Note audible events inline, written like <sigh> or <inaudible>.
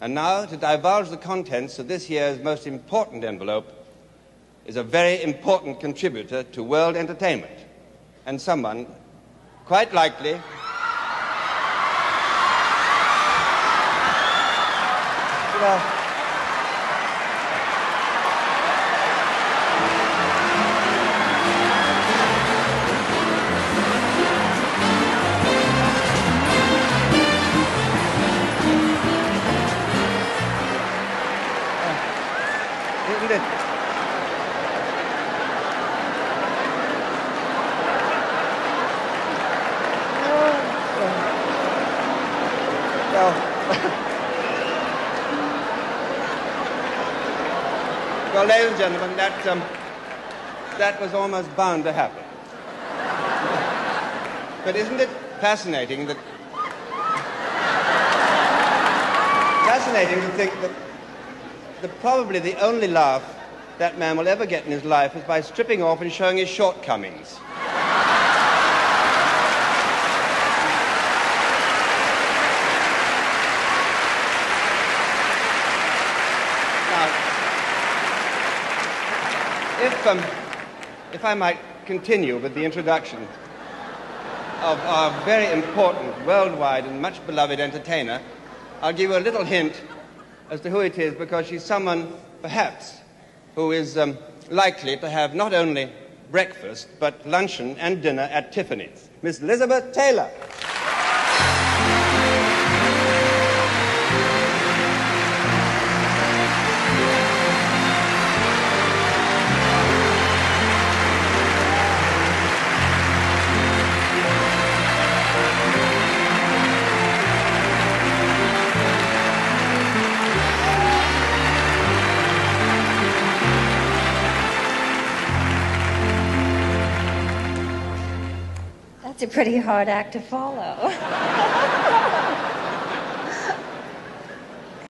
And now, to divulge the contents of this year's most important envelope is a very important contributor to world entertainment, and someone, quite likely, <laughs> it? Well, <laughs> well, ladies and gentlemen, that, um, that was almost bound to happen. <laughs> But isn't it fascinating that <laughs> fascinating to think that the, probably the only laugh that man will ever get in his life is by stripping off and showing his shortcomings. If, um, if I might continue with the introduction of our very important, worldwide, and much beloved entertainer, I'll give you a little hint as to who it is because she's someone, perhaps, who is um, likely to have not only breakfast, but luncheon and dinner at Tiffany's. Miss Elizabeth Taylor. That's a pretty hard act to follow. <laughs>